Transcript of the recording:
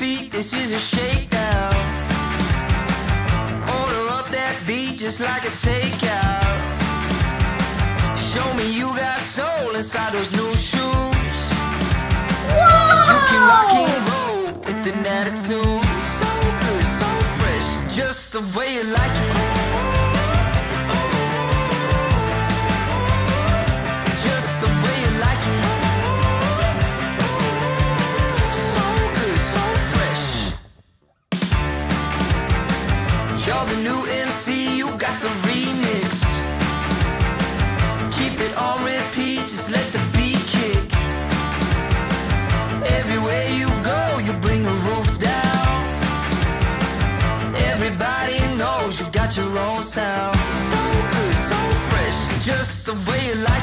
crazy shakedown. Order up that beat just like it's takeout. Show me you got soul inside those new shoes. Whoa! You can rock and roll with an attitude. So good, so fresh, just the way you like it. The new MC, you got the remix. Keep it on repeat, just let the beat kick. Everywhere you go, you bring the roof down. Everybody knows you got your own sound. So good, so fresh, just the way you like.